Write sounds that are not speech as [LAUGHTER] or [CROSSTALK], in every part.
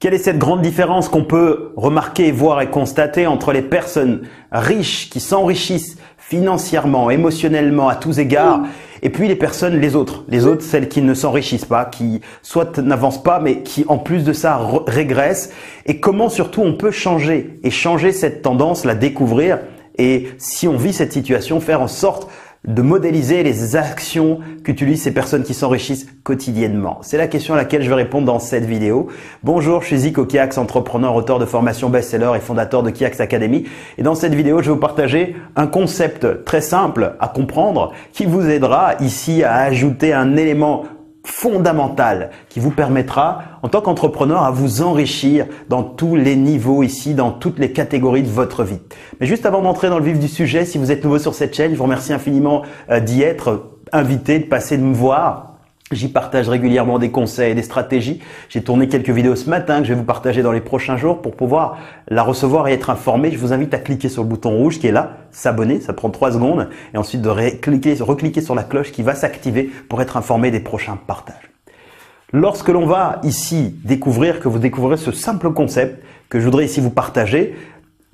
Quelle est cette grande différence qu'on peut remarquer, voir et constater entre les personnes riches qui s'enrichissent financièrement, émotionnellement, à tous égards, et puis les personnes, les autres, les autres, celles qui ne s'enrichissent pas, qui soit n'avancent pas, mais qui en plus de ça régressent, et comment surtout on peut changer, et changer cette tendance, la découvrir, et si on vit cette situation, faire en sorte de modéliser les actions qu'utilisent ces personnes qui s'enrichissent quotidiennement C'est la question à laquelle je vais répondre dans cette vidéo. Bonjour, je suis Zico Kiax, entrepreneur, auteur de formation best-seller et fondateur de Kiax Academy. Et dans cette vidéo, je vais vous partager un concept très simple à comprendre qui vous aidera ici à ajouter un élément fondamental qui vous permettra, en tant qu'entrepreneur, à vous enrichir dans tous les niveaux ici, dans toutes les catégories de votre vie. Mais juste avant d'entrer dans le vif du sujet, si vous êtes nouveau sur cette chaîne, je vous remercie infiniment euh, d'y être invité, de passer de me voir. J'y partage régulièrement des conseils, des stratégies. J'ai tourné quelques vidéos ce matin que je vais vous partager dans les prochains jours pour pouvoir la recevoir et être informé. Je vous invite à cliquer sur le bouton rouge qui est là, s'abonner, ça prend trois secondes, et ensuite de recliquer, recliquer sur la cloche qui va s'activer pour être informé des prochains partages. Lorsque l'on va ici découvrir, que vous découvrez ce simple concept que je voudrais ici vous partager,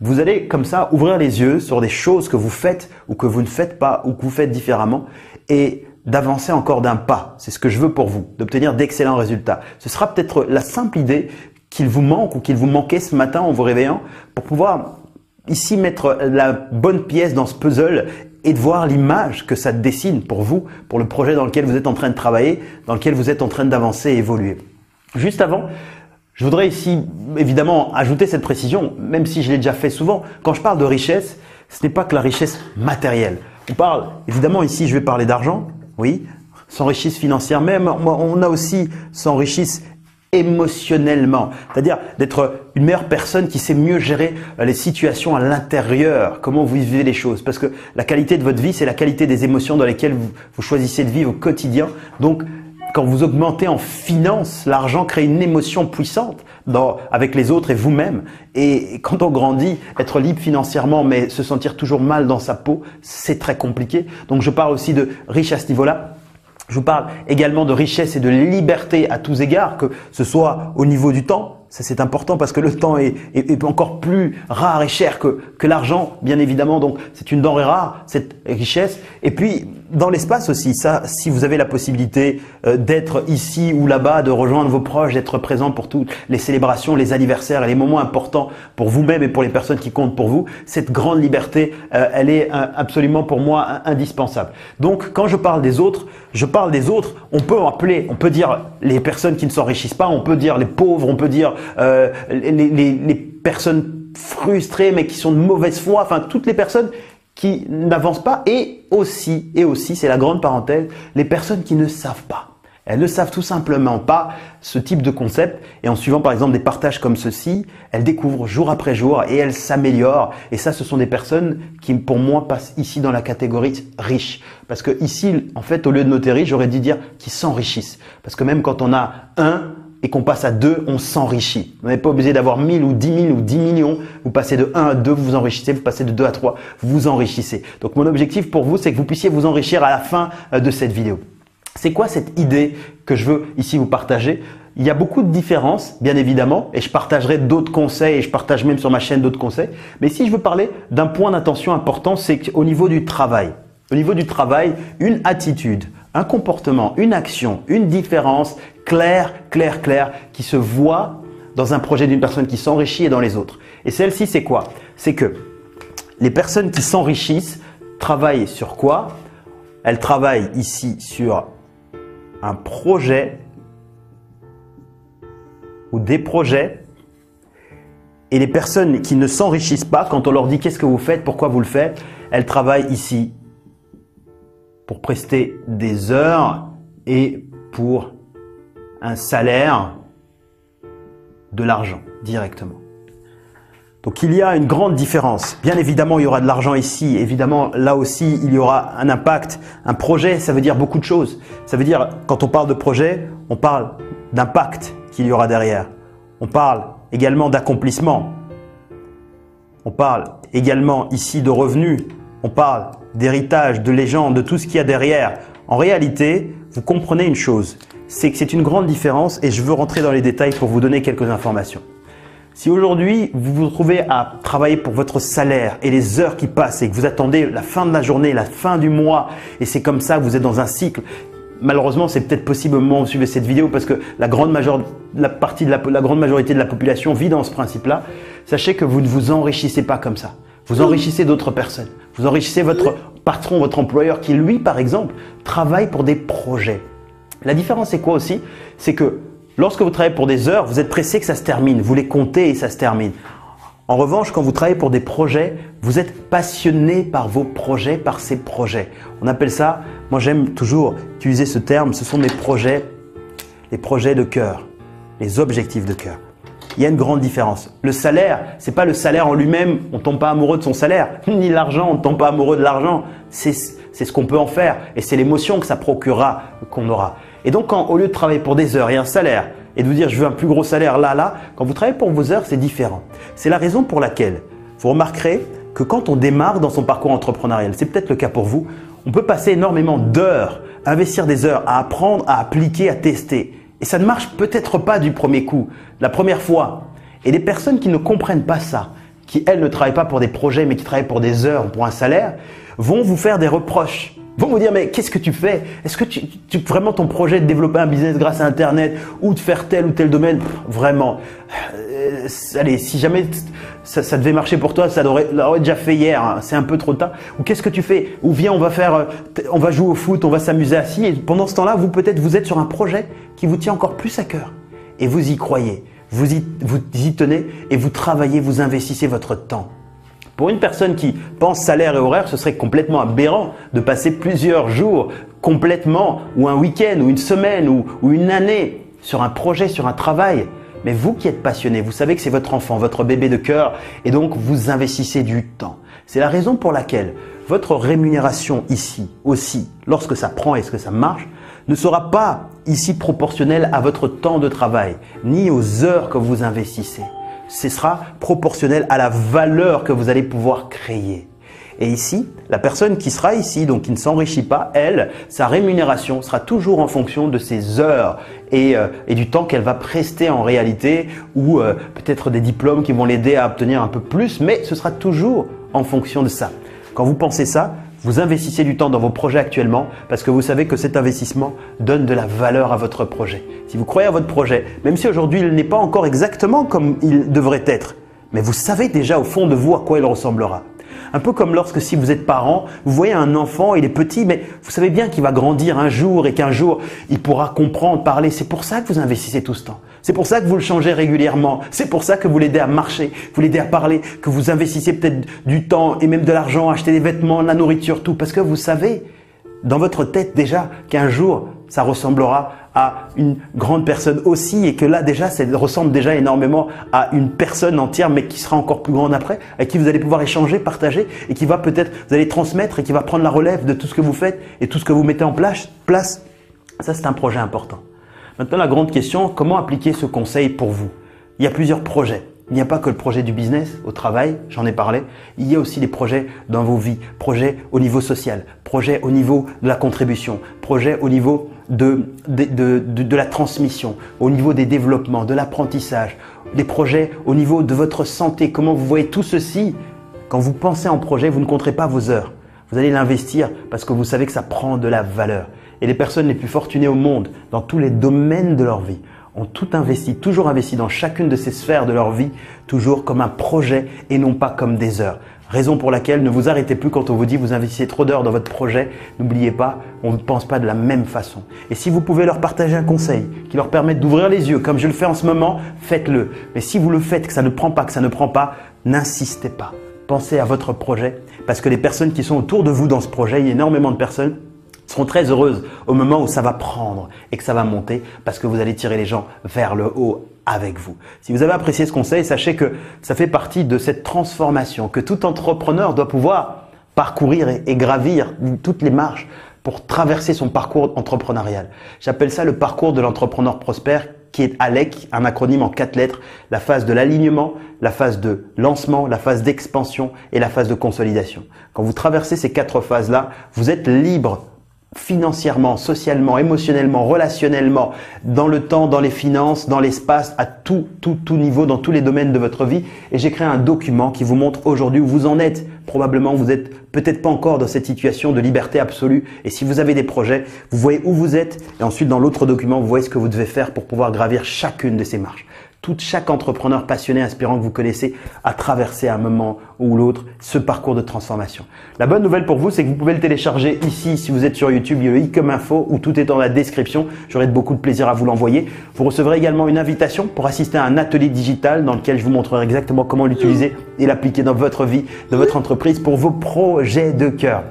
vous allez comme ça ouvrir les yeux sur des choses que vous faites ou que vous ne faites pas ou que vous faites différemment et d'avancer encore d'un pas. C'est ce que je veux pour vous, d'obtenir d'excellents résultats. Ce sera peut-être la simple idée qu'il vous manque ou qu'il vous manquait ce matin en vous réveillant pour pouvoir ici mettre la bonne pièce dans ce puzzle et de voir l'image que ça dessine pour vous, pour le projet dans lequel vous êtes en train de travailler, dans lequel vous êtes en train d'avancer et évoluer. Juste avant, je voudrais ici évidemment ajouter cette précision, même si je l'ai déjà fait souvent. Quand je parle de richesse, ce n'est pas que la richesse matérielle. On parle, évidemment ici je vais parler d'argent, oui, s'enrichissent financièrement, même on a aussi s'enrichissent émotionnellement, c'est-à-dire d'être une meilleure personne qui sait mieux gérer euh, les situations à l'intérieur, comment vous vivez les choses, parce que la qualité de votre vie, c'est la qualité des émotions dans lesquelles vous, vous choisissez de vivre au quotidien. Donc, quand vous augmentez en finance, l'argent crée une émotion puissante dans, avec les autres et vous-même. Et quand on grandit, être libre financièrement, mais se sentir toujours mal dans sa peau, c'est très compliqué. Donc je parle aussi de riche à ce niveau-là. Je vous parle également de richesse et de liberté à tous égards, que ce soit au niveau du temps, ça c'est important parce que le temps est, encore plus rare et cher que, que l'argent, bien évidemment. Donc c'est une denrée rare, cette richesse. Et puis dans l'espace aussi, ça, si vous avez la possibilité euh, d'être ici ou là-bas, de rejoindre vos proches, d'être présent pour toutes les célébrations, les anniversaires et les moments importants pour vous-même et pour les personnes qui comptent pour vous, cette grande liberté, euh, elle est euh, absolument pour moi indispensable. Donc quand je parle des autres, je parle des autres, on peut appeler, on peut dire les personnes qui ne s'enrichissent pas, on peut dire les pauvres, on peut dire euh, les, personnes frustrées mais qui sont de mauvaise foi, enfin toutes les personnes qui n'avancent pas et aussi, et aussi, c'est la grande parenthèse, les personnes qui ne savent pas. Elles ne savent tout simplement pas ce type de concept et en suivant par exemple des partages comme ceci, elles découvrent jour après jour et elles s'améliorent. Et ça, ce sont des personnes qui, pour moi, passent ici dans la catégorie riche. Parce que ici, en fait, au lieu de noter riche, j'aurais dû dire qui s'enrichissent. Parce que même quand on a un et qu'on passe à deux, on s'enrichit. Vous n'êtes pas obligé d'avoir 1000 ou 10 000 ou 10 millions. Vous passez de 1 à 2, vous vous enrichissez. Vous passez de 2 à 3, vous vous enrichissez. Donc mon objectif pour vous, c'est que vous puissiez vous enrichir à la fin euh, de cette vidéo. C'est quoi cette idée que je veux ici vous partager? Il y a beaucoup de différences, bien évidemment, et je partagerai d'autres conseils, et je partage même sur ma chaîne d'autres conseils. Mais si je veux parler d'un point d'attention important, c'est qu'au niveau du travail, au niveau du travail, une attitude, un comportement, une action, une différence claire, claire, claire, qui se voit dans un projet d'une personne qui s'enrichit et dans les autres. Et celle-ci, c'est quoi? C'est que les personnes qui s'enrichissent travaillent sur quoi? Elles travaillent ici sur un projet ou des projets. Et les personnes qui ne s'enrichissent pas, quand on leur dit qu'est-ce que vous faites, pourquoi vous le faites, elles travaillent ici pour prester des heures et pour un salaire, de l'argent directement. Donc il y a une grande différence. Bien évidemment, il y aura de l'argent ici. Évidemment, là aussi, il y aura un impact. Un projet, ça veut dire beaucoup de choses. Ça veut dire, quand on parle de projet, on parle d'impact qu'il y aura derrière. On parle également d'accomplissement. On parle également ici de revenus. On parle d'héritage, de légende, de tout ce qu'il y a derrière. En réalité, vous comprenez une chose, c'est que c'est une grande différence et je veux rentrer dans les détails pour vous donner quelques informations. Si aujourd'hui vous vous trouvez à travailler pour votre salaire et les heures qui passent et que vous attendez la fin de la journée, la fin du mois et c'est comme ça que vous êtes dans un cycle, malheureusement c'est peut-être possible au moment où vous suivez cette vidéo parce que la grande, la partie de la, la grande majorité de la population vit dans ce principe-là, sachez que vous ne vous enrichissez pas comme ça. Vous enrichissez d'autres personnes. Vous enrichissez votre patron, votre employeur qui lui par exemple travaille pour des projets. La différence c'est quoi aussi? C'est que Lorsque vous travaillez pour des heures, vous êtes pressé que ça se termine. Vous les comptez et ça se termine. En revanche, quand vous travaillez pour des projets, vous êtes passionné par vos projets, par ces projets. On appelle ça, moi j'aime toujours utiliser ce terme, ce sont mes projets, les projets de cœur, les objectifs de cœur. Il y a une grande différence. Le salaire, c'est pas le salaire en lui-même, on tombe pas amoureux de son salaire, [LAUGHS] ni l'argent, on tombe pas amoureux de l'argent. C'est ce qu'on peut en faire et c'est l'émotion que ça procurera qu'on aura. Et donc, quand, au lieu de travailler pour des heures et un salaire, et de vous dire je veux un plus gros salaire là, là, quand vous travaillez pour vos heures, c'est différent. C'est la raison pour laquelle vous remarquerez que quand on démarre dans son parcours entrepreneurial, c'est peut-être le cas pour vous, on peut passer énormément d'heures, investir des heures à apprendre, à appliquer, à tester. Et ça ne marche peut-être pas du premier coup, la première fois. Et les personnes qui ne comprennent pas ça, qui elles ne travaillent pas pour des projets mais qui travaillent pour des heures, pour un salaire, vont vous faire des reproches vont vous dire mais qu'est-ce que tu fais? Est-ce que tu, vraiment ton projet de développer un business grâce à Internet ou de faire tel ou tel domaine? Vraiment, euh, allez, si jamais ça, devait marcher pour toi, ça l'aurait déjà fait hier. Hein. c'est un peu trop tard. Ou qu'est-ce que tu fais? Ou viens, on va faire, euh, on va jouer au foot, on va s'amuser assis. Pendant ce temps-là, vous peut-être vous êtes sur un projet qui vous tient encore plus à cœur et vous y croyez, vous y, vous y tenez et vous travaillez, vous investissez votre temps. Pour une personne qui pense salaire et horaire, ce serait complètement aberrant de passer plusieurs jours complètement, ou un week-end, ou une semaine, ou, une année sur un projet, sur un travail. Mais vous qui êtes passionné, vous savez que c'est votre enfant, votre bébé de cœur, et donc vous investissez du temps. C'est la raison pour laquelle votre rémunération ici aussi, lorsque ça prend et ce que ça marche, ne sera pas ici proportionnelle à votre temps de travail, ni aux heures que vous investissez ce sera proportionnel à la valeur que vous allez pouvoir créer. Et ici, la personne qui sera ici, donc qui ne s'enrichit pas, elle, sa rémunération sera toujours en fonction de ses heures et, euh, du temps qu'elle va prester en réalité, ou euh, peut-être des diplômes qui vont l'aider à obtenir un peu plus, mais ce sera toujours en fonction de ça. Quand vous pensez ça, vous investissez du temps dans vos projets actuellement parce que vous savez que cet investissement donne de la valeur à votre projet. Si vous croyez à votre projet, même si aujourd'hui il n'est pas encore exactement comme il devrait être, mais vous savez déjà au fond de vous à quoi il ressemblera. Un peu comme lorsque si vous êtes parent, vous voyez un enfant, il est petit, mais vous savez bien qu'il va grandir un jour et qu'un jour il pourra comprendre, parler. C'est pour ça que vous investissez tout ce temps. C'est pour ça que vous le changez régulièrement. C'est pour ça que vous l'aidez à marcher, vous l'aidez à parler, que vous investissez peut-être du temps et même de l'argent, acheter des vêtements, la nourriture, tout. Parce que vous savez dans votre tête déjà qu'un jour, ça ressemblera à une grande personne aussi et que là déjà, ça ressemble déjà énormément à une personne entière mais qui sera encore plus grande après, avec qui vous allez pouvoir échanger, partager et qui va peut-être, vous allez transmettre et qui va prendre la relève de tout ce que vous faites et tout ce que vous mettez en place. place. Ça, c'est un projet important. Maintenant, la grande question, comment appliquer ce conseil pour vous? Il y a plusieurs projets. Il n'y a pas que le projet du business au travail, j'en ai parlé. Il y a aussi des projets dans vos vies, projets au niveau social, projets au niveau de la contribution, projets au niveau de, de, de, de la transmission, au niveau des développements, de l'apprentissage, des projets au niveau de votre santé. Comment vous voyez tout ceci? Quand vous pensez en projet, vous ne compterez pas vos heures. Vous allez l'investir parce que vous savez que ça prend de la valeur. Et les personnes les plus fortunées au monde, dans tous les domaines de leur vie, ont tout investi, toujours investi dans chacune de ces sphères de leur vie, toujours comme un projet et non pas comme des heures. Raison pour laquelle ne vous arrêtez plus quand on vous dit vous investissez trop d'heures dans votre projet. N'oubliez pas, on ne pense pas de la même façon. Et si vous pouvez leur partager un conseil qui leur permette d'ouvrir les yeux, comme je le fais en ce moment, faites-le. Mais si vous le faites, que ça ne prend pas, que ça ne prend pas, n'insistez pas. Pensez à votre projet parce que les personnes qui sont autour de vous dans ce projet, il y a énormément de personnes seront très heureuses au moment où ça va prendre et que ça va monter parce que vous allez tirer les gens vers le haut avec vous. Si vous avez apprécié ce conseil, sachez que ça fait partie de cette transformation que tout entrepreneur doit pouvoir parcourir et, gravir toutes les marches pour traverser son parcours entrepreneurial. J'appelle ça le parcours de l'entrepreneur prospère qui est ALEC, un acronyme en quatre lettres, la phase de l'alignement, la phase de lancement, la phase d'expansion et la phase de consolidation. Quand vous traversez ces quatre phases-là, vous êtes libre financièrement, socialement, émotionnellement, relationnellement, dans le temps, dans les finances, dans l'espace, à tout, tout, tout niveau, dans tous les domaines de votre vie. Et j'ai créé un document qui vous montre aujourd'hui où vous en êtes. Probablement, vous êtes peut-être pas encore dans cette situation de liberté absolue. Et si vous avez des projets, vous voyez où vous êtes. Et ensuite, dans l'autre document, vous voyez ce que vous devez faire pour pouvoir gravir chacune de ces marches tout chaque entrepreneur passionné, inspirant que vous connaissez a traversé à un moment ou l'autre ce parcours de transformation. La bonne nouvelle pour vous, c'est que vous pouvez le télécharger ici si vous êtes sur YouTube, il y a i comme info où tout est dans la description. J'aurai beaucoup de plaisir à vous l'envoyer. Vous recevrez également une invitation pour assister à un atelier digital dans lequel je vous montrerai exactement comment l'utiliser et l'appliquer dans votre vie, dans votre entreprise pour vos projets de cœur.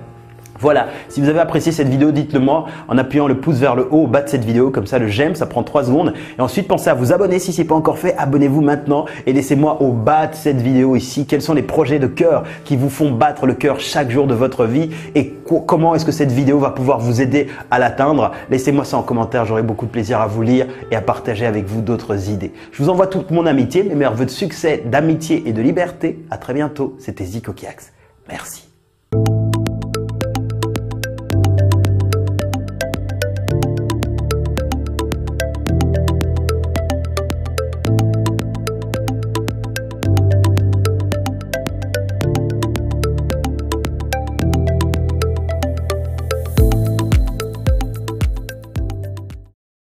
Voilà, si vous avez apprécié cette vidéo, dites-le moi en appuyant le pouce vers le haut au bas de cette vidéo, comme ça le j'aime, ça prend 3 secondes. Et ensuite, pensez à vous abonner si ce n'est pas encore fait, abonnez-vous maintenant et laissez-moi au bas de cette vidéo ici quels sont les projets de cœur qui vous font battre le cœur chaque jour de votre vie et comment est-ce que cette vidéo va pouvoir vous aider à l'atteindre? Laissez-moi ça en commentaire, j'aurai beaucoup de plaisir à vous lire et à partager avec vous d'autres idées. Je vous envoie toute mon amitié, mes meilleurs voeux de succès, d'amitié et de liberté. À très bientôt, c'était Zico Kiax. Merci.